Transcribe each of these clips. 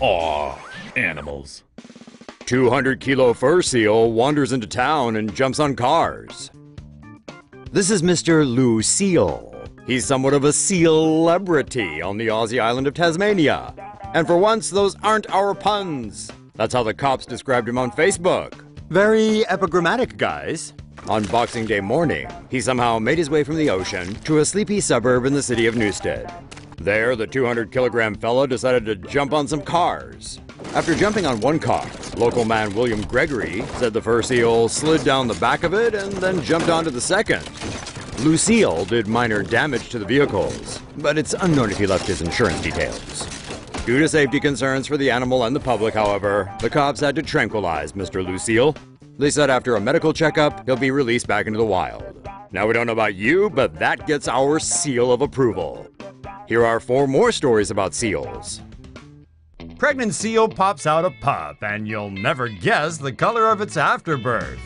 Aw, animals. 200 kilo fur seal wanders into town and jumps on cars. This is Mr. Lou Seal. He's somewhat of a celebrity on the Aussie island of Tasmania. And for once, those aren't our puns. That's how the cops described him on Facebook. Very epigrammatic, guys. On Boxing Day morning, he somehow made his way from the ocean to a sleepy suburb in the city of Newstead. There, the 200 kilogram fellow decided to jump on some cars. After jumping on one car, local man William Gregory said the fur seal slid down the back of it and then jumped onto the second. Lou Seal did minor damage to the vehicles, but it's unknown if he left his insurance details. Due to safety concerns for the animal and the public, however, the cops had to tranquilize Mr. Lou Seal. They said after a medical checkup, he'll be released back into the wild. Now, we don't know about you, but that gets our seal of approval. Here are four more stories about seals. Pregnant seal pops out a pup, and you'll never guess the color of its afterbirth.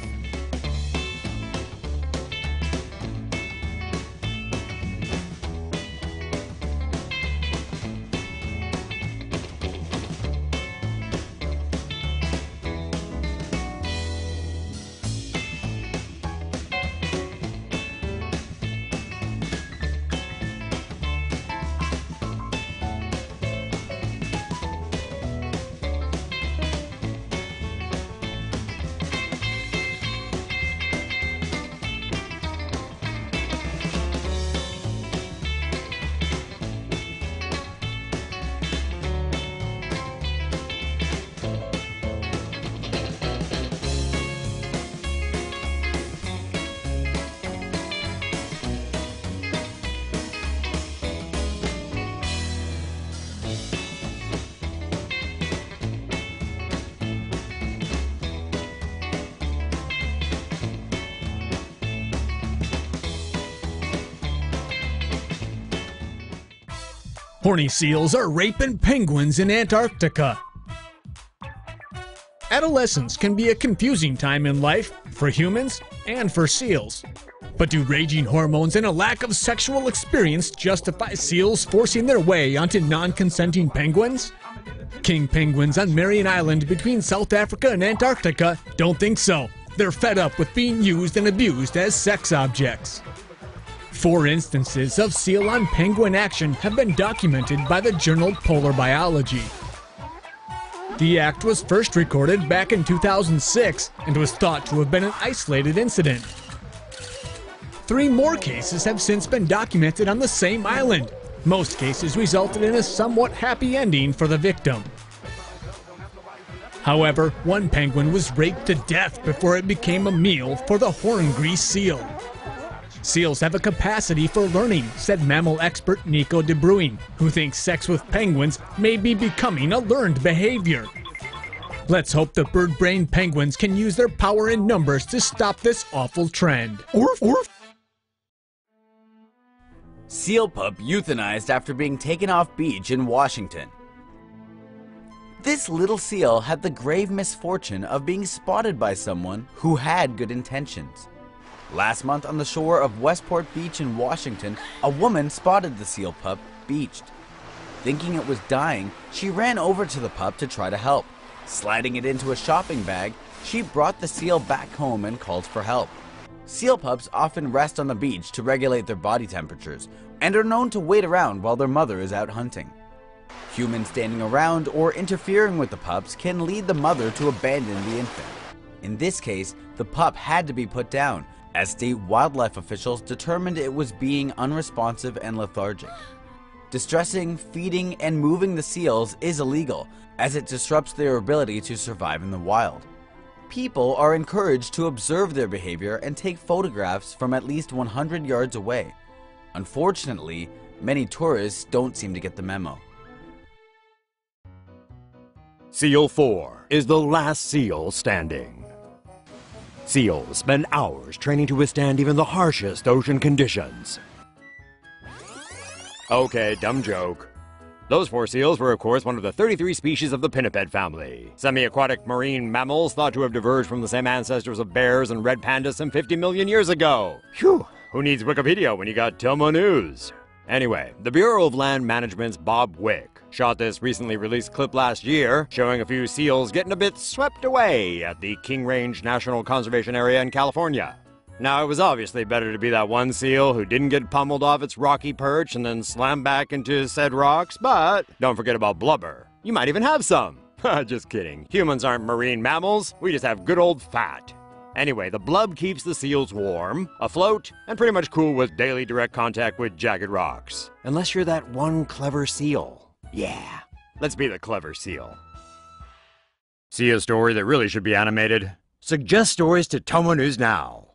Horny seals are raping penguins in Antarctica. Adolescence can be a confusing time in life for humans and for seals. But do raging hormones and a lack of sexual experience justify seals forcing their way onto non consenting penguins? King penguins on Marion Island between South Africa and Antarctica don't think so. They're fed up with being used and abused as sex objects. Four instances of seal on penguin action have been documented by the journal Polar Biology. The act was first recorded back in 2006 and was thought to have been an isolated incident. Three more cases have since been documented on the same island. Most cases resulted in a somewhat happy ending for the victim. However, one penguin was raped to death before it became a meal for the horn grease seal. Seals have a capacity for learning, said mammal expert Nico de Bruyn, who thinks sex with penguins may be becoming a learned behavior. Let's hope the bird brain penguins can use their power in numbers to stop this awful trend. Orf, orf. Seal pup euthanized after being taken off beach in Washington. This little seal had the grave misfortune of being spotted by someone who had good intentions. Last month on the shore of Westport Beach in Washington, a woman spotted the seal pup beached. Thinking it was dying, she ran over to the pup to try to help. Sliding it into a shopping bag, she brought the seal back home and called for help. Seal pups often rest on the beach to regulate their body temperatures and are known to wait around while their mother is out hunting. Humans standing around or interfering with the pups can lead the mother to abandon the infant. In this case, the pup had to be put down as state wildlife officials determined it was being unresponsive and lethargic. Distressing, feeding, and moving the seals is illegal, as it disrupts their ability to survive in the wild. People are encouraged to observe their behavior and take photographs from at least 100 yards away. Unfortunately, many tourists don't seem to get the memo. Seal 4 is the last seal standing. Seals spend hours training to withstand even the harshest ocean conditions. Okay, dumb joke. Those four seals were, of course, one of the 33 species of the pinniped family. Semi aquatic marine mammals thought to have diverged from the same ancestors of bears and red pandas some 50 million years ago. Phew, who needs Wikipedia when you got Tomo News? Anyway, the Bureau of Land Management's Bob Wick shot this recently released clip last year showing a few seals getting a bit swept away at the King Range National Conservation Area in California. Now, it was obviously better to be that one seal who didn't get pummeled off its rocky perch and then slammed back into said rocks, but don't forget about blubber. You might even have some. just kidding. Humans aren't marine mammals, we just have good old fat. Anyway, the blub keeps the seals warm, afloat, and pretty much cool with daily direct contact with jagged rocks. Unless you're that one clever seal. Yeah, let's be the clever seal. See a story that really should be animated? Suggest stories to Tomo News now.